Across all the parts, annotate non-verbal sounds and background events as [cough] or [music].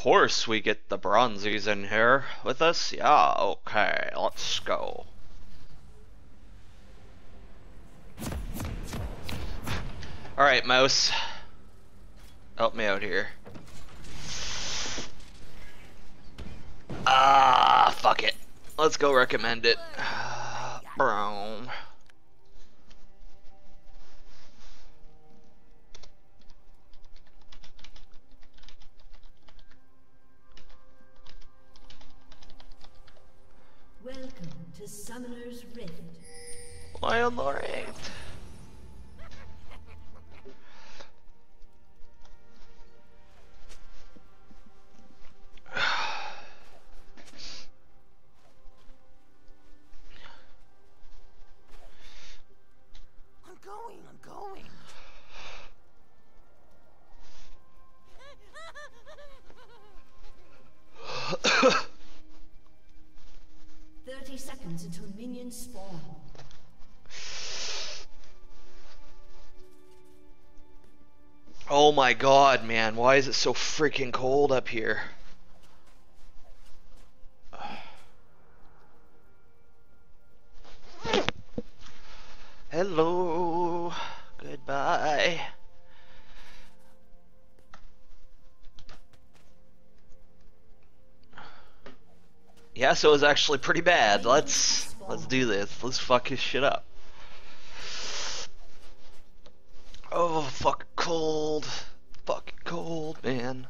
course we get the bronzies in here with us. Yeah, okay, let's go. Alright, Mouse. Help me out here. Ah, fuck it. Let's go recommend it. [sighs] Brown. Summoner's Rift. Why alright? Oh my god, man, why is it so freaking cold up here? Hello, goodbye. Yeah, so it was actually pretty bad. Let's let's do this. Let's fuck his shit up. Oh, fuck cold. Fucking cold, man.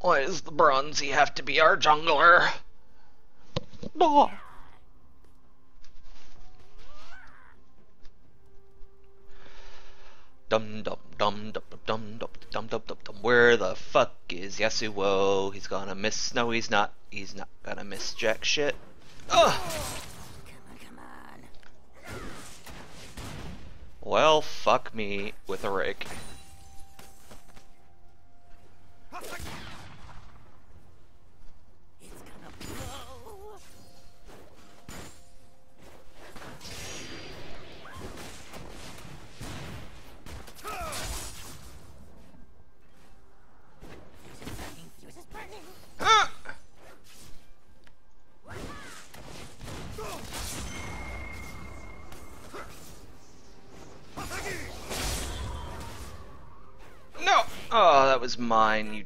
Why does the bronzy have to be our jungler? Oh. Dum dum dum dum dum dum dum dum dum dum. Where the fuck is Yasuo? He's gonna miss. No, he's not. He's not gonna miss jack shit. Ugh. Come on, come on. Well, fuck me with a rake.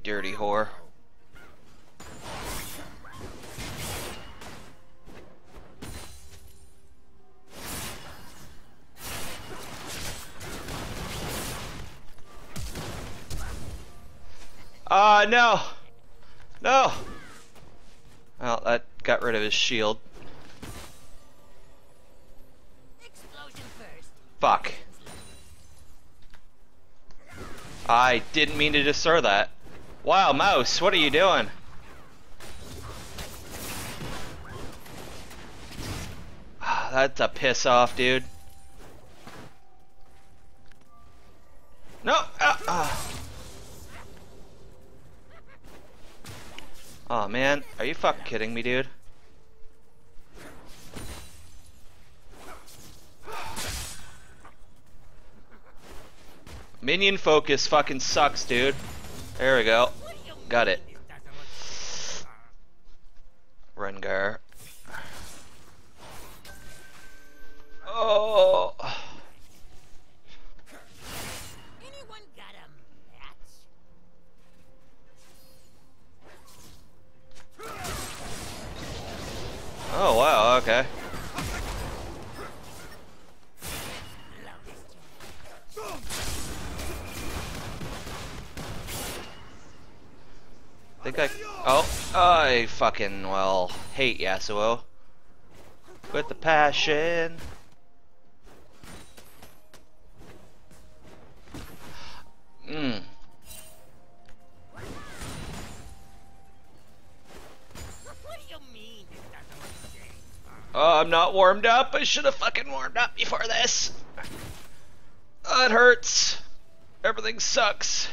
Dirty whore. Ah, uh, no! No! Well, that got rid of his shield. Fuck. I didn't mean to destroy that. Wow, mouse, what are you doing? Ah, That's a piss off, dude. No! Ah, ah. Oh man, are you fucking kidding me, dude? Minion focus fucking sucks, dude. There we go. Got it. Rengar. Oh. Anyone got a match? Oh wow, okay. Think I. Oh, I fucking well hate Yasuo. With the passion. Mmm. Oh, I'm not warmed up. I should have fucking warmed up before this. Oh, it hurts. Everything sucks.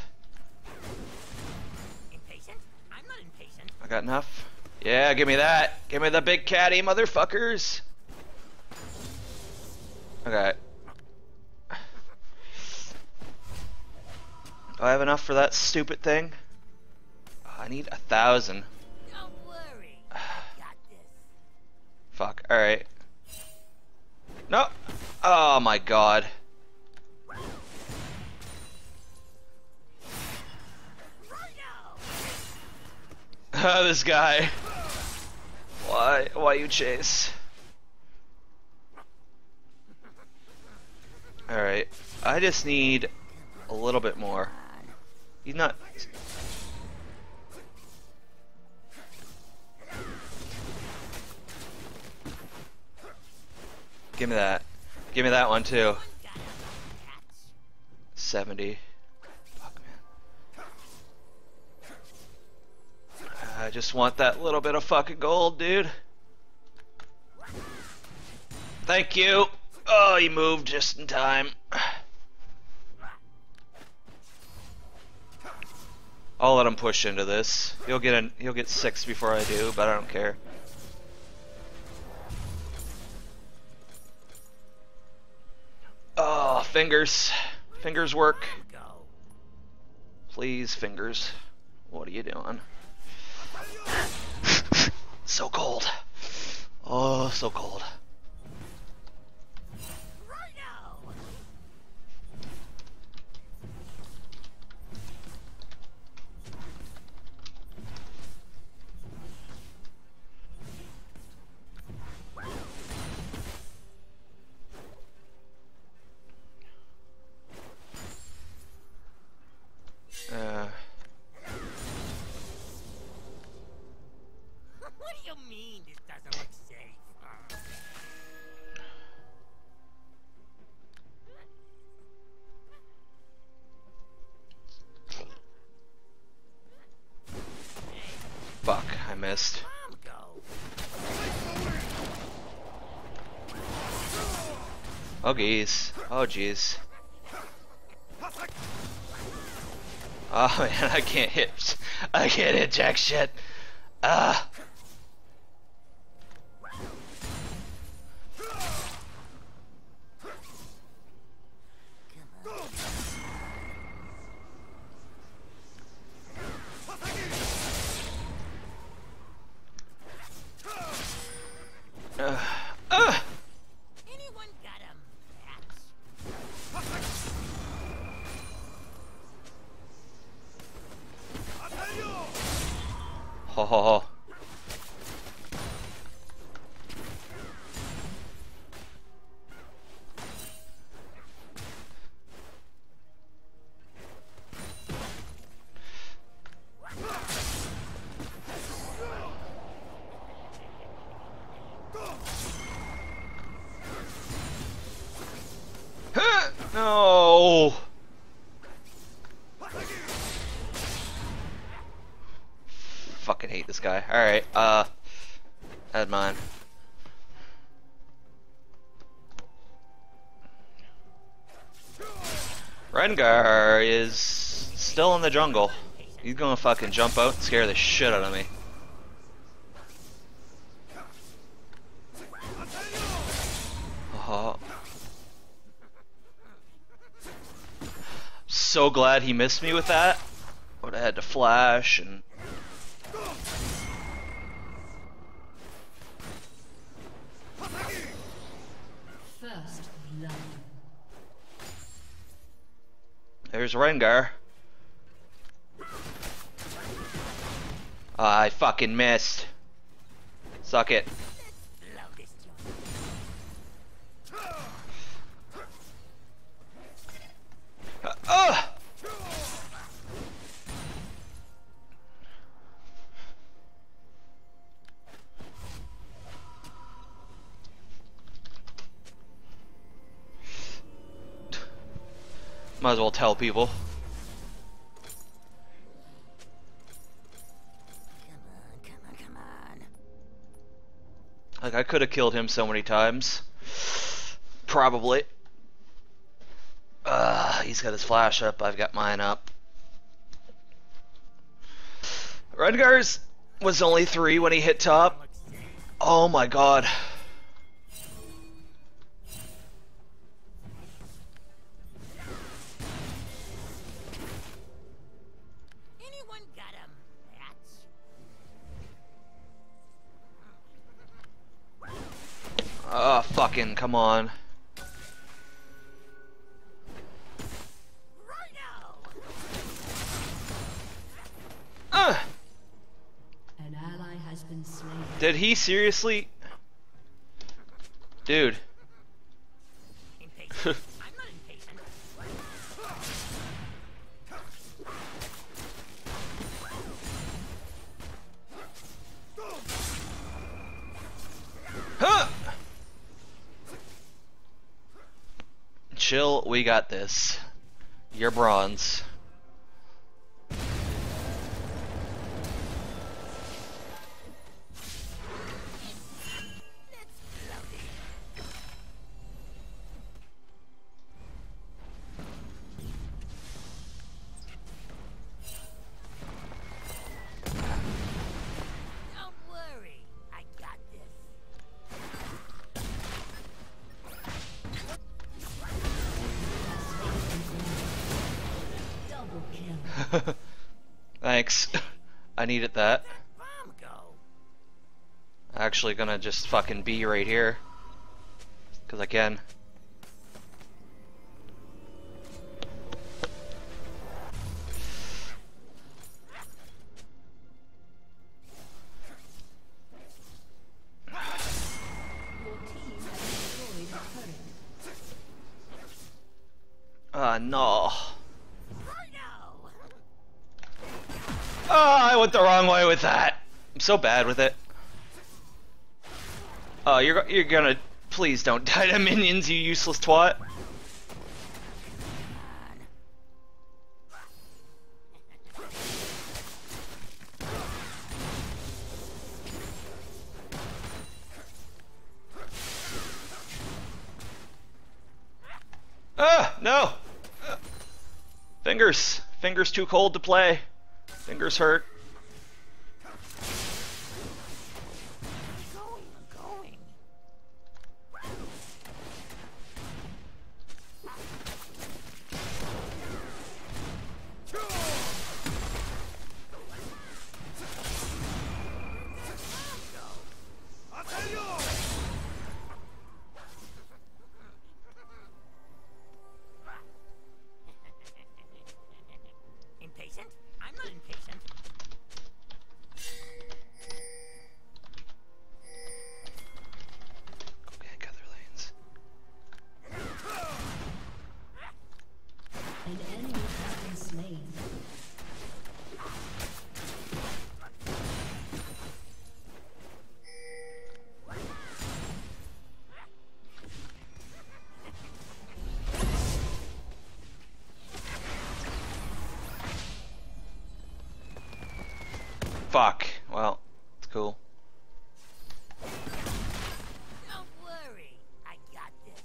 Got enough. Yeah, give me that. Give me the big caddy, motherfuckers. Okay. Do I have enough for that stupid thing? Oh, I need a thousand. Don't worry. [sighs] Got this. Fuck. Alright. No! Oh my god. [laughs] This guy. Why? Why you chase? Alright. I just need a little bit more. He's not. Give me that. Give me that one too. Got a catch. 70. Just want that little bit of fucking gold, dude. Thank you. Oh, he moved just in time. I'll let him push into this. He'll get an, he'll get six before I do, but I don't care. Oh, fingers. Fingers work. Please, fingers. What are you doing? So cold. Oh, so cold. Missed. Oh, geez. Oh, jeez. Oh, [laughs] man, I can't hit. [laughs] I can't hit jack shit. Ah. This guy. Alright, uh. Had mine. Rengar is still in the jungle. He's gonna fucking jump out and scare the shit out of me. Oh. So glad he missed me with that. Would have had to flash and There's Rengar. I fucking missed. Suck it. Might as well tell people. Come on, come on, come on. Like, I could have killed him so many times. Probably. Uh, he's got his flash up, I've got mine up. Rengar's was only three when he hit top. Oh my god. Fucking come on. Uh, An ally has been slain. did he seriously? Dude. [laughs] Chill, we got this. You're bronze. I needed that. Actually gonna just fucking be right here. Cause I can. Your team has destroyed a turret. Ah, no. Rhino! Oh, I went the wrong way with that. I'm so bad with it. Oh, you're you're gonna please don't [laughs] die to minions, you useless twat. Ah, no. Fingers, fingers too cold to play. Fingers hurt. Fuck. Well, it's cool. Don't worry. I got this.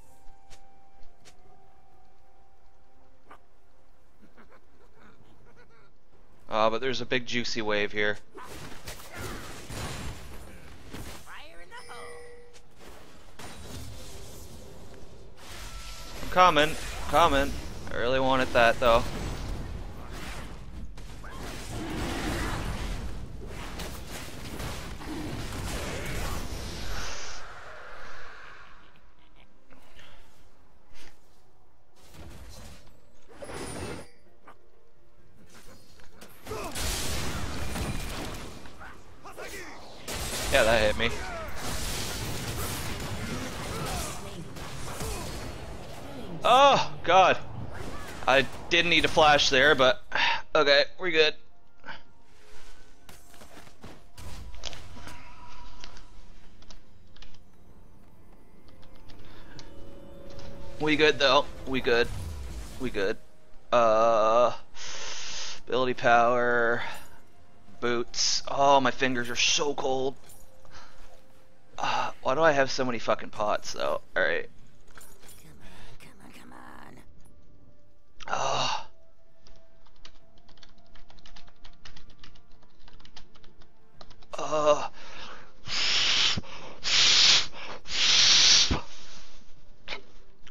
Uh, but there's a big juicy wave here. Fire in the hole. I'm coming, coming. I really wanted that though. Yeah, that hit me. Oh, God. I didn't need to flash there, but [sighs] okay, we're good. We good though. We good. We good. Uh, ability power, boots. Oh, my fingers are so cold. Why do I have so many fucking pots though? All right. Come on, come on, come on. Oh. Ah. Ah.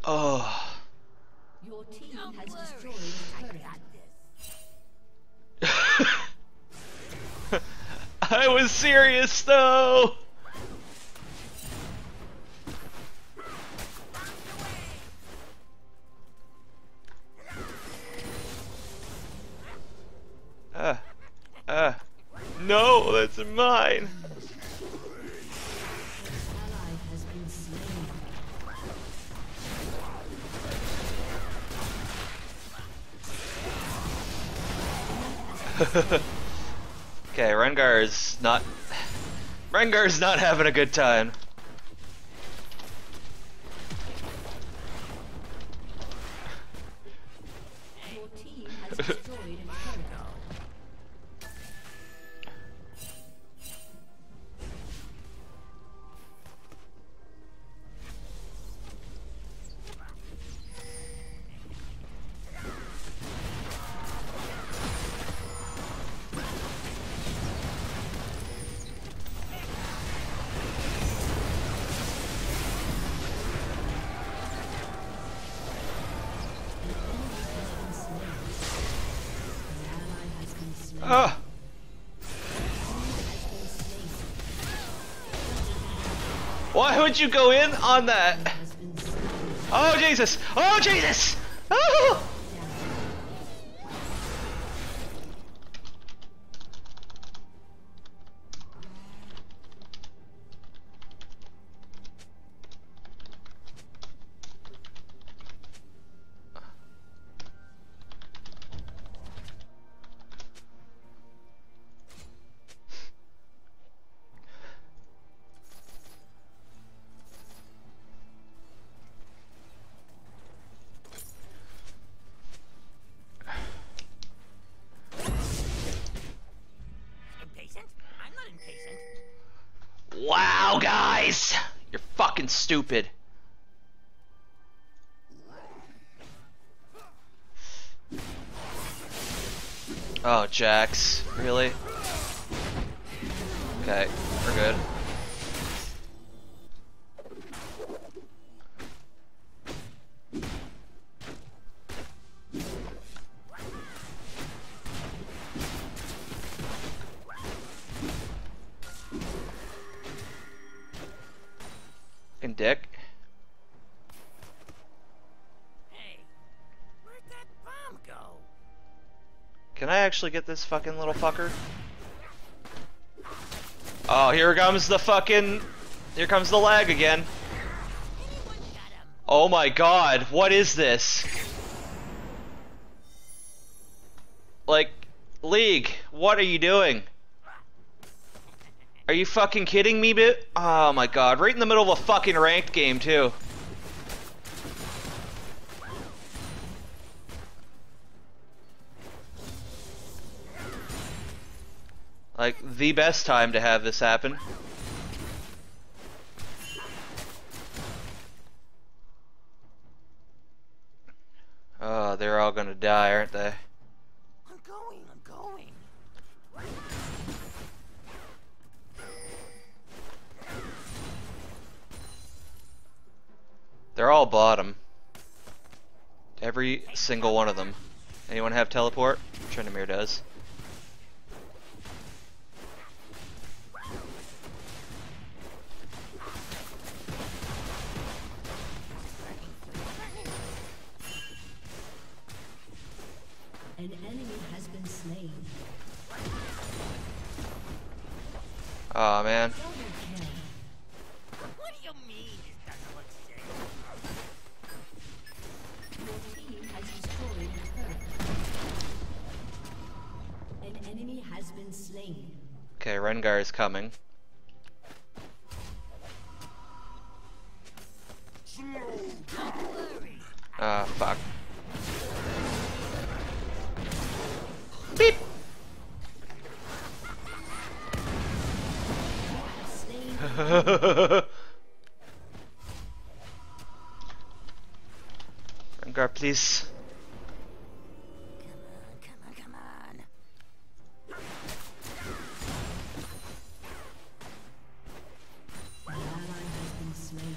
Ah. Your team Don't has worry. destroyed I a turret. got this. I was serious though. Rengar is not having a good time. Ah! Why would you go in on that? Oh Jesus! Oh Jesus! Oh! Jax. Really? Okay, we're good. Actually get this fucking little fucker? Oh, here comes the fucking... Here comes the lag again. Oh my god, what is this? Like, League, what are you doing? Are you fucking kidding me, bit? Oh my god, right in the middle of a fucking ranked game, too. The best time to have this happen. Oh, they're all gonna die, aren't they? I'm going, I'm going. They're all bottom. Every single one of them. Anyone have teleport? Tryndamere does. Been man. Okay, Rengar is coming. Ah, fuck. [laughs] been slain.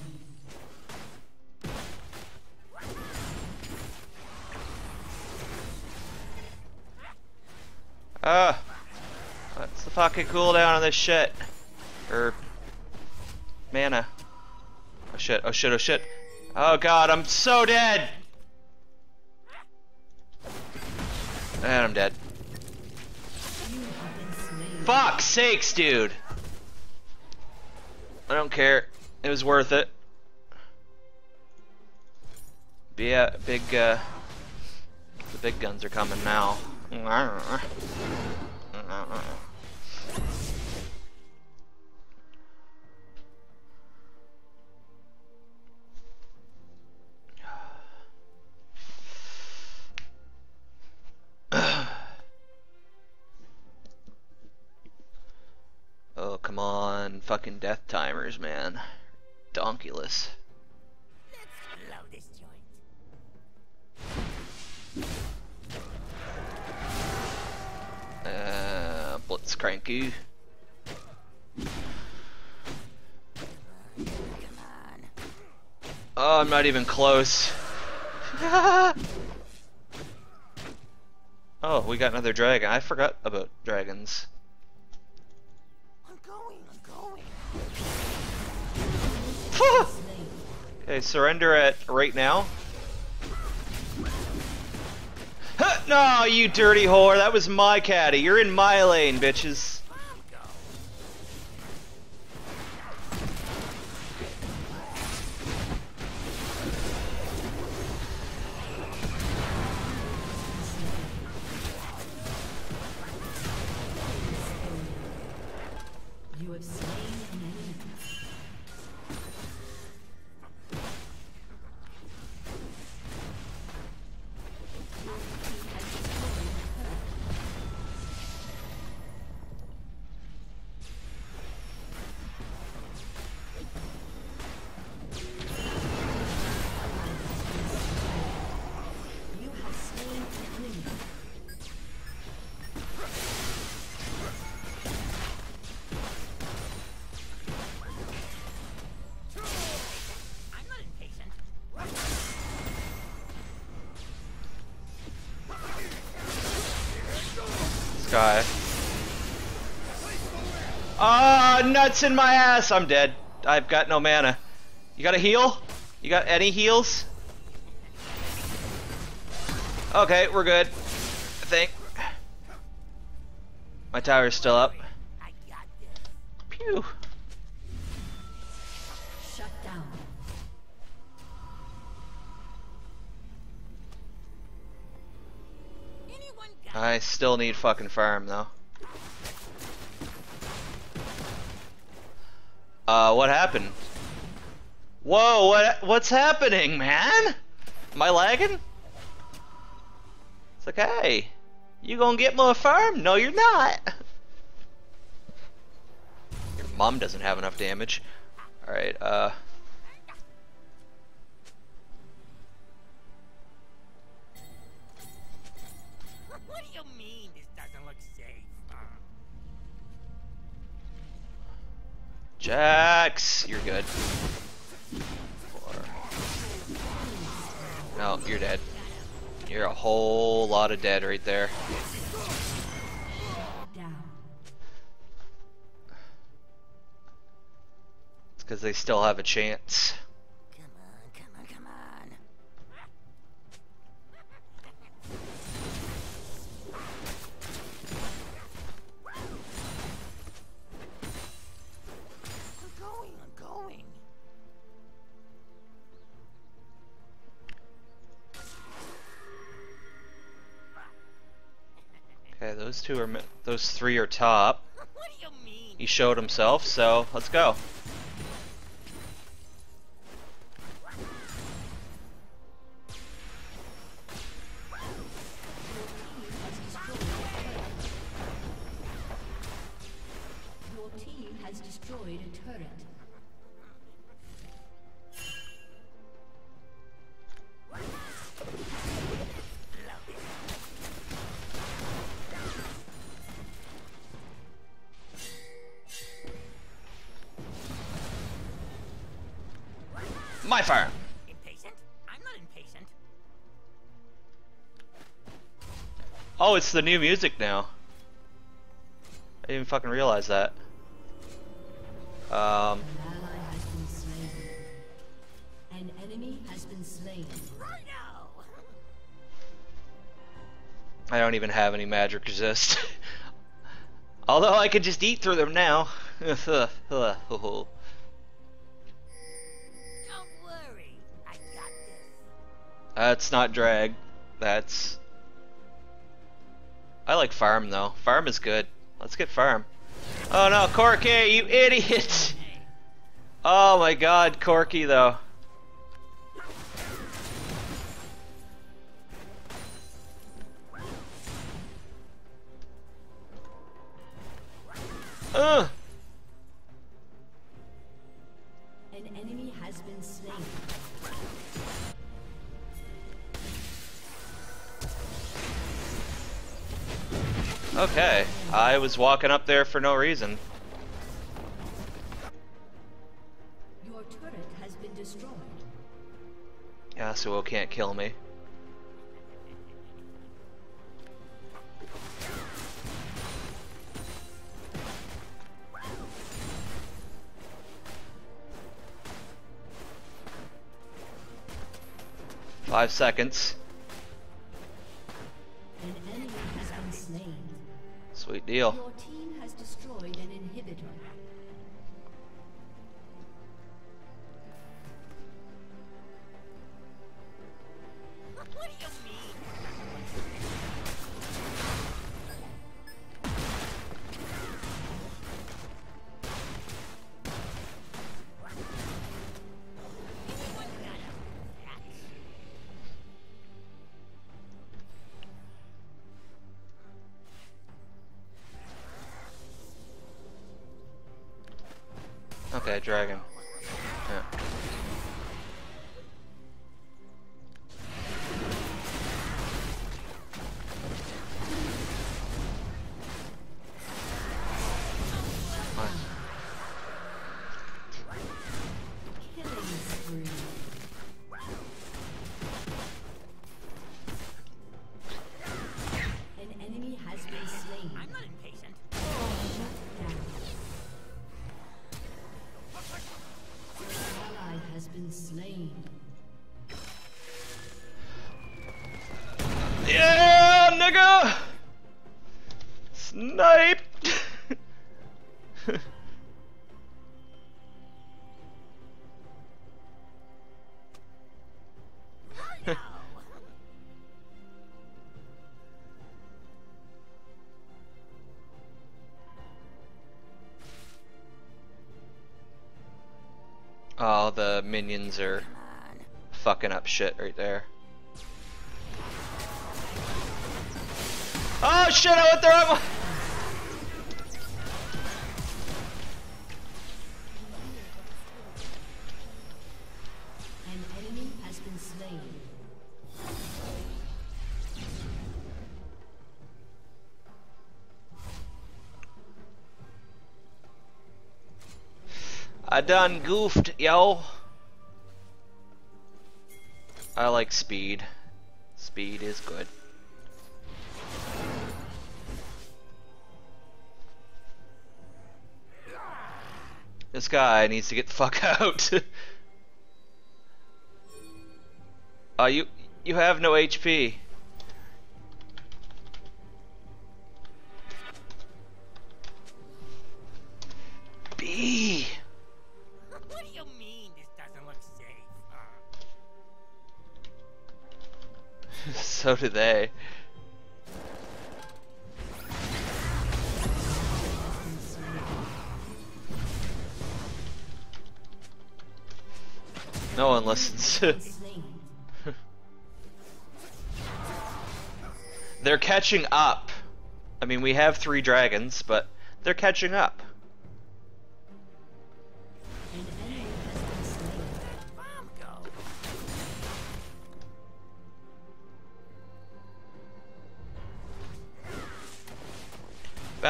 Ah! What's the fucking cooldown on this shit? Or... Oh shit, oh shit, oh shit. Oh god, I'm so dead! And I'm dead. Fuck sakes, dude. I don't care. It was worth it. Be a big, uh, the big guns are coming now. On. Fucking death timers, man. Donkulous. Uh, Blitzcranky. Oh, I'm not even close. [laughs] oh, we got another dragon. I forgot about dragons. [laughs] okay, surrender at right now. [laughs] No, you dirty whore. That was my caddy. You're in my lane, bitches. Guy. Ah, nuts in my ass. I'm dead. I've got no mana. You got a heal? You got any heals? Okay, we're good. I think. My tower's still up. Pew. Need fucking farm though. Uh, what happened? Whoa, what what's happening, man? Am I lagging? It's like, hey, you gonna get more farm? No, you're not. [laughs] Your mom doesn't have enough damage. Alright, uh. Jax, you're good. Four. No, you're dead. You're a whole lot of dead right there. It's because they still have a chance. Those two are those three are top. [laughs] What do you mean? He showed himself, so let's go. It's the new music now. I didn't even fucking realize that. Um, An ally has been slain. An enemy has been slain. I don't even have any magic resist. [laughs] Although I could just eat through them now. [laughs] Don't worry, I got this. That's not drag. That's. I like farm though. Farm is good. Let's get farm. Oh no, Corki, you idiot! [laughs] Oh my god, Corki though. Ugh! Okay, I was walking up there for no reason. Your turret has been destroyed. Yasuo can't kill me. Five seconds. Sweet deal. Okay, dragon. The minions are fucking up shit right there. Oh shit, I went the wrong way! An enemy has been slain. I done goofed, yo. I like speed. Speed is good. This guy needs to get the fuck [laughs] out. uh, you you have no HP. B. so do they. No one listens. [laughs] They're catching up. I mean, we have three dragons, but they're catching up.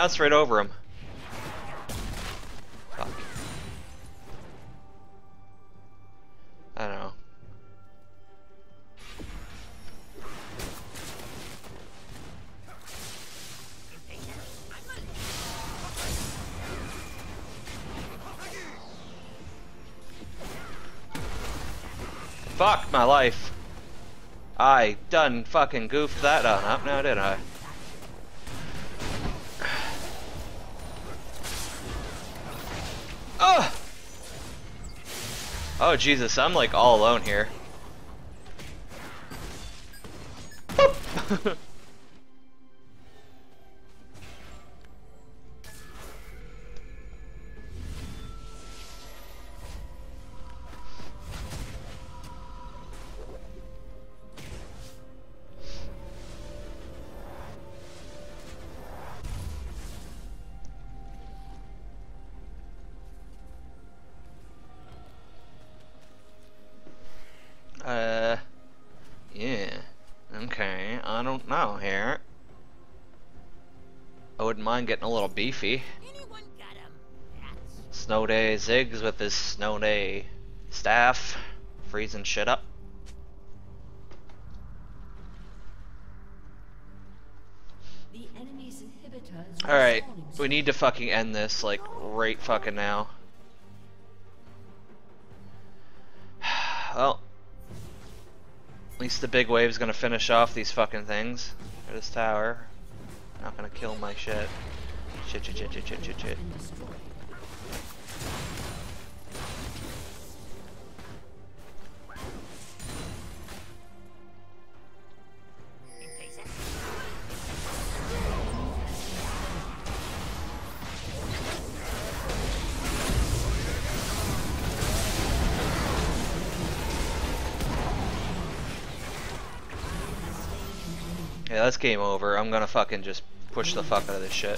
Bounce right over him. Fuck. I don't know. Fuck my life. I done fucking goofed that on up now, didn't I? Oh Jesus, I'm like all alone here. [laughs] getting a little beefy. Anyone got a match? Snow Day Ziggs with his Snow Day staff, freezing shit up. The enemy's inhibitor is Alright, we need to fucking end this, like, right fucking now. [sighs] Well, at least the big wave's gonna finish off these fucking things. This tower. Not gonna kill my shit. Shit, shit, shit, shit, shit, shit, shit. game over. I'm gonna fucking just push the fuck out of this shit.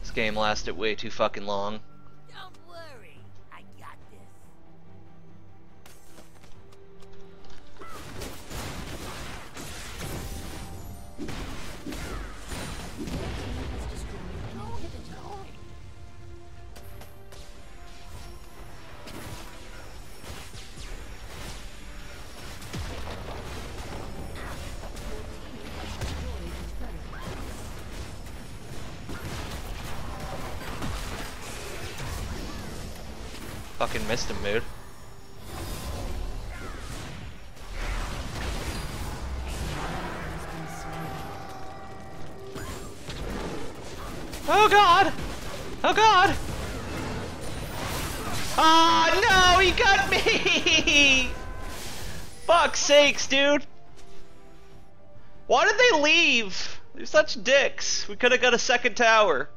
This game lasted way too fucking long. Fucking missed him, dude. Oh god! Oh god! Ah no, he got me! [laughs] Fuck sakes, dude! Why did they leave? They're such dicks. We could have got a second tower.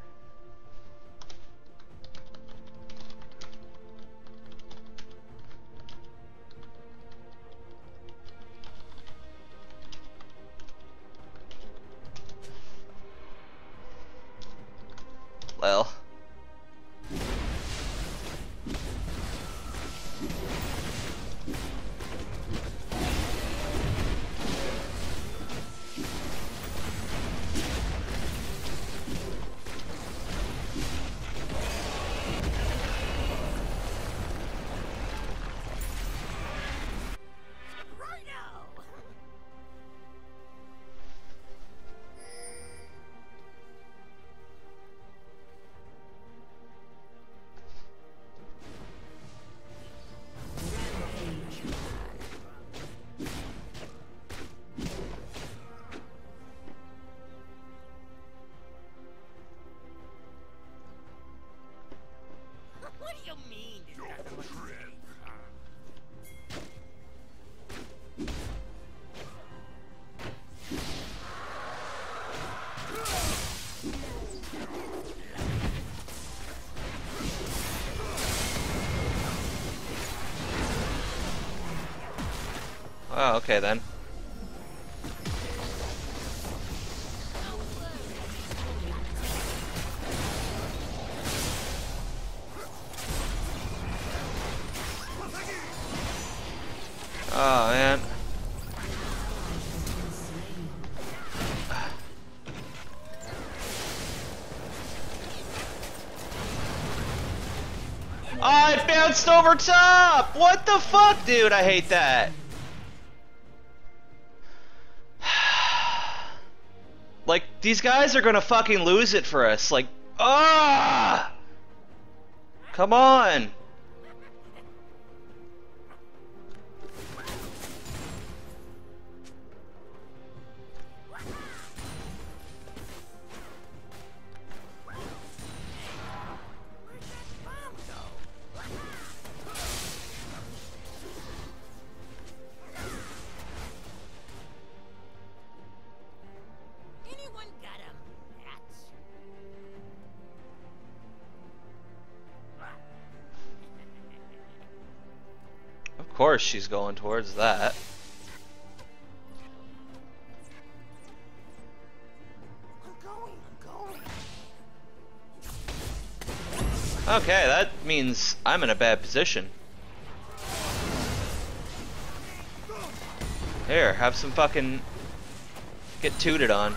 Okay then. Oh man. Oh, it bounced over top! What the fuck, dude? I hate that. Like, these guys are gonna fucking lose it for us. Like, ah! Come on! Course she's going towards that. Okay, that means I'm in a bad position. Here, have some fucking get tooted on.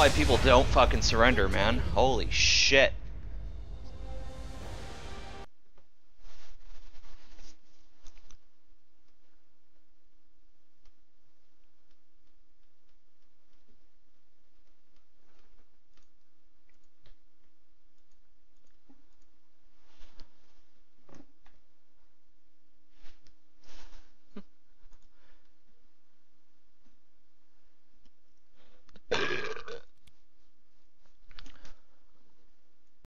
Why people don't fucking surrender, man. Holy shit.